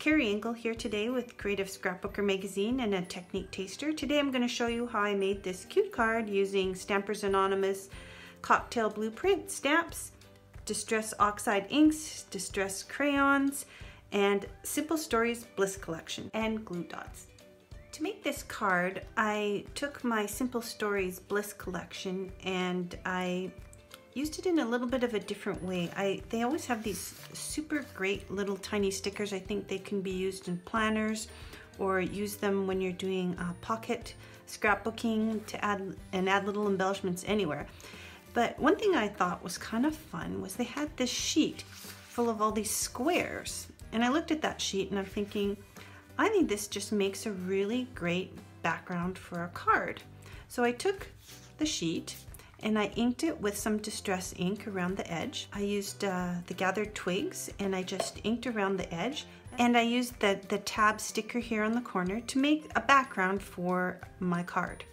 Kerry Engel here today with Creative Scrapbooker Magazine and a Technique Taster. Today I'm going to show you how I made this cute card using Stampers Anonymous Cocktail Blueprint stamps, Distress Oxide inks, Distress crayons, and Simple Stories Bliss Collection, and glue dots. To make this card, I took my Simple Stories Bliss collection and I used it in a little bit of a different way. I They always have these super great little tiny stickers. I think they can be used in planners or use them when you're doing uh, pocket scrapbooking to add and add little embellishments anywhere. But one thing I thought was kind of fun was they had this sheet full of all these squares. And I looked at that sheet and I'm thinking, I think this just makes a really great background for a card. So I took the sheet and I inked it with some distress ink around the edge. I used uh, the gathered twigs and I just inked around the edge and I used the, the tab sticker here on the corner to make a background for my card.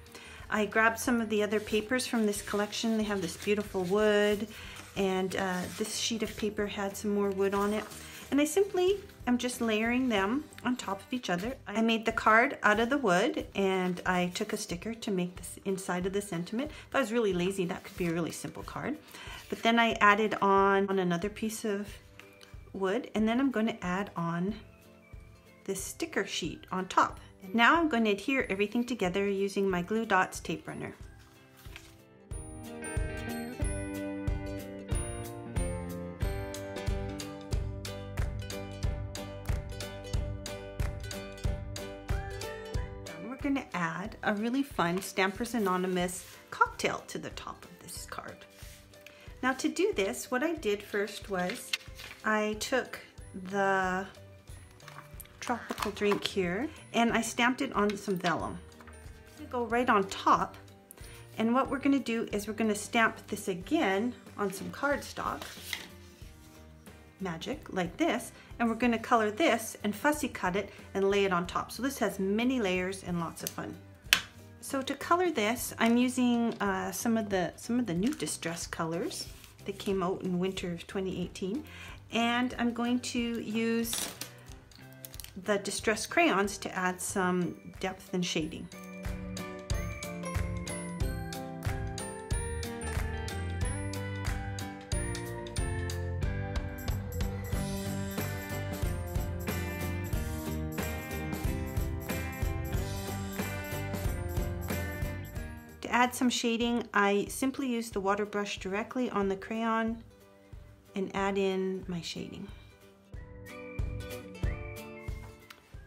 I grabbed some of the other papers from this collection. They have this beautiful wood and uh, this sheet of paper had some more wood on it. And I simply am just layering them on top of each other. I made the card out of the wood and I took a sticker to make this inside of the sentiment. If I was really lazy, that could be a really simple card. But then I added on, on another piece of wood and then I'm going to add on this sticker sheet on top. Now I'm going to adhere everything together using my Glue Dots tape runner. We're going to add a really fun Stampers Anonymous cocktail to the top of this card. Now to do this, what I did first was I took the tropical drink here and I stamped it on some vellum. go right on top and what we're going to do is we're going to stamp this again on some cardstock magic like this and we're going to color this and fussy cut it and lay it on top. So this has many layers and lots of fun. So to color this, I'm using uh, some of the some of the new distress colors that came out in winter of 2018, and I'm going to use the distress crayons to add some depth and shading. Add some shading, I simply use the water brush directly on the crayon and add in my shading.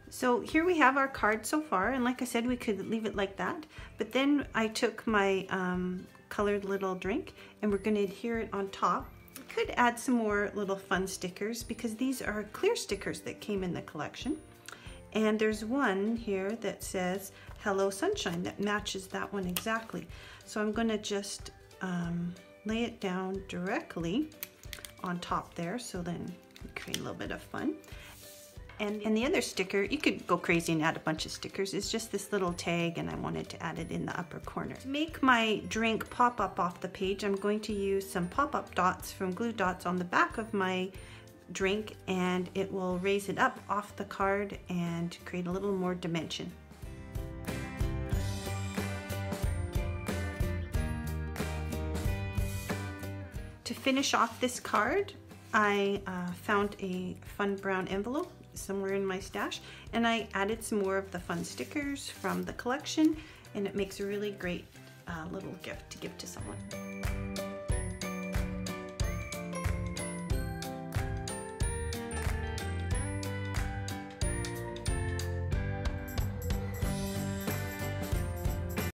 So here we have our card so far, and like I said, we could leave it like that, but then I took my um, colored little drink and we're gonna adhere it on top. Could add some more little fun stickers because these are clear stickers that came in the collection. And there's one here that says Hello Sunshine that matches that one exactly. So I'm gonna just um, lay it down directly on top there so then create a little bit of fun. And, and the other sticker, you could go crazy and add a bunch of stickers. It's just this little tag and I wanted to add it in the upper corner. To make my drink pop up off the page, I'm going to use some pop-up dots from Glue Dots on the back of my drink and it will raise it up off the card and create a little more dimension. To finish off this card, I uh, found a fun brown envelope somewhere in my stash and I added some more of the fun stickers from the collection and it makes a really great uh, little gift to give to someone.